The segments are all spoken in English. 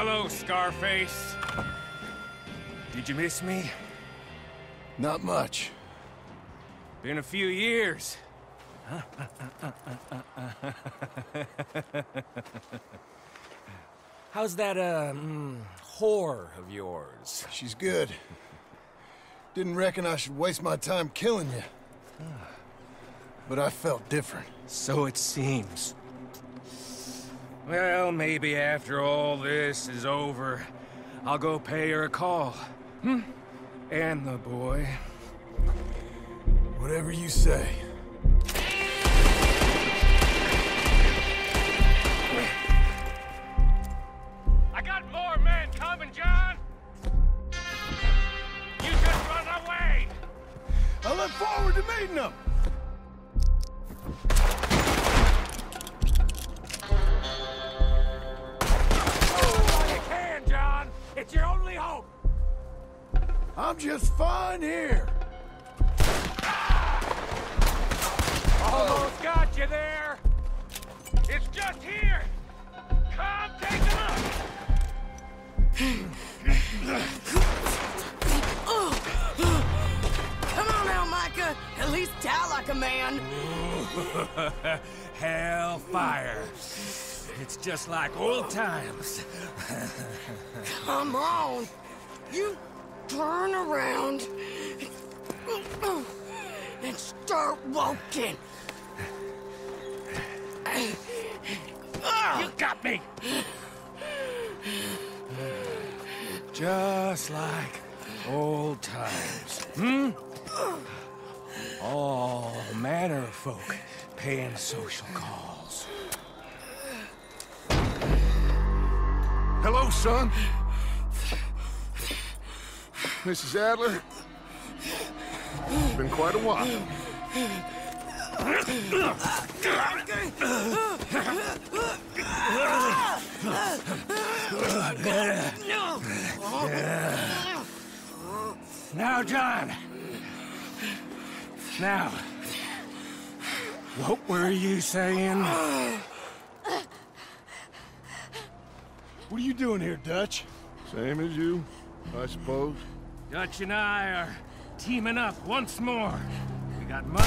Hello, Scarface. Did you miss me? Not much. Been a few years. How's that, uh, mm, whore of yours? She's good. Didn't reckon I should waste my time killing you. But I felt different. So it seems. Well, maybe after all this is over, I'll go pay her a call. Hmm? And the boy. Whatever you say. I got more men coming, John! You just run away! I look forward to meeting them! It's your only hope! I'm just fine here. Almost got you there! It's just here! Come take a look! Come on now, Micah. At least die like a man. Hellfire. It's just like old times. Come on. You turn around and start walking. You got me! Just like old times. Hmm? All manner of folk paying social calls. Hello, son. Mrs. Adler. It's been quite a while. Now, John. Now. What were you saying? What are you doing here, Dutch? Same as you, I suppose. Dutch and I are teaming up once more. We got money.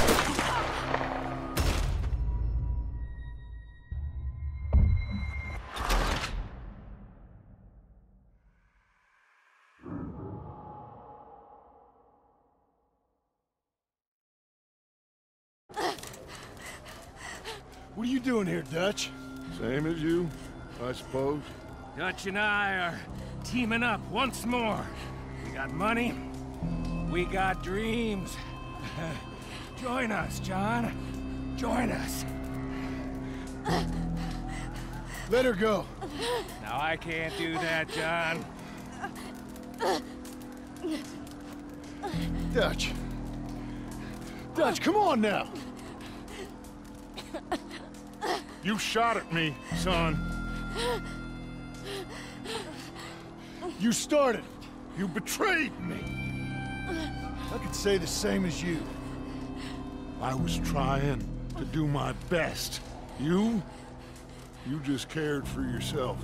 What are you doing here, Dutch? Same as you, I suppose. Dutch and I are teaming up once more. We got money. We got dreams. Join us, John. Join us. Let her go. Now, I can't do that, John. Dutch. Dutch, come on now. You shot at me, son. You started. You betrayed me. I could say the same as you. I was trying to do my best. You? You just cared for yourself.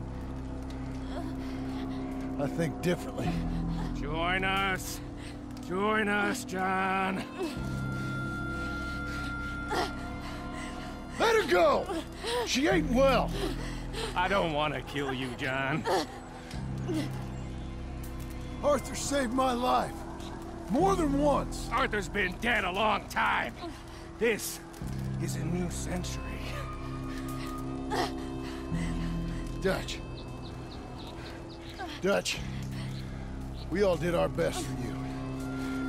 I think differently. Join us. Join us, John. Let her go! She ain't well. I don't want to kill you, John. Arthur saved my life. More than once. Arthur's been dead a long time. This is a new century. Dutch. Dutch. We all did our best for you.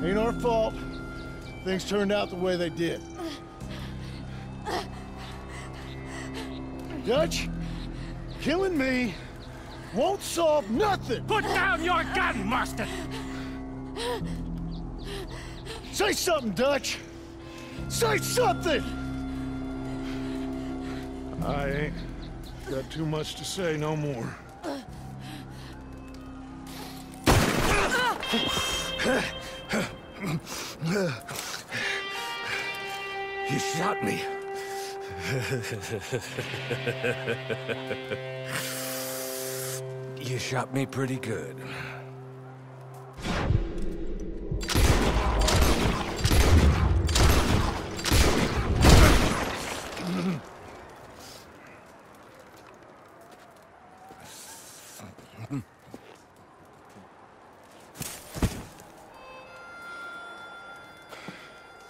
Ain't our fault. Things turned out the way they did. Dutch, killing me won't solve nothing. Put down your gun, Marston! Say something, Dutch. Say something! I ain't got too much to say no more. You shot me. you shot me pretty good.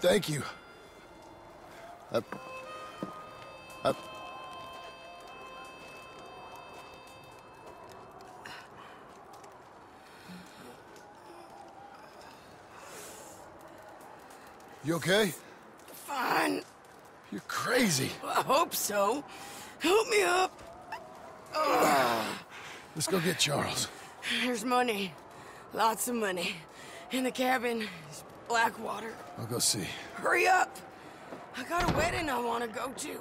Thank you. I... I... You okay? Fine. You're crazy. I hope so. Help me up. Let's go get Charles. There's money. Lots of money. In the cabin is Blackwater. I'll go see. Hurry up! I got a wedding I want to go to.